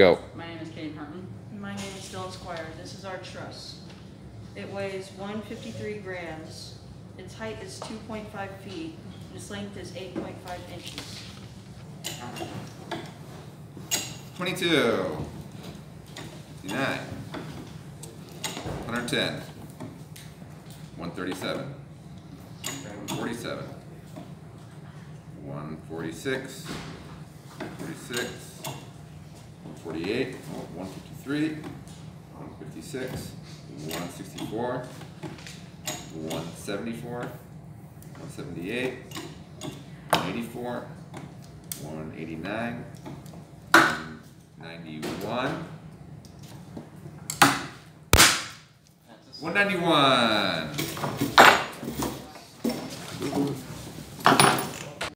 go. My name is Cayden Harton. My name is Dillon Squire. This is our truss. It weighs one fifty-three grams. Its height is two point five feet. and Its length is eight point five inches. Twenty-two. Fifty-nine. Hundred ten. One thirty-seven. One 148, 153, 156, 164, 174, 178, 184, 189, 91, 191.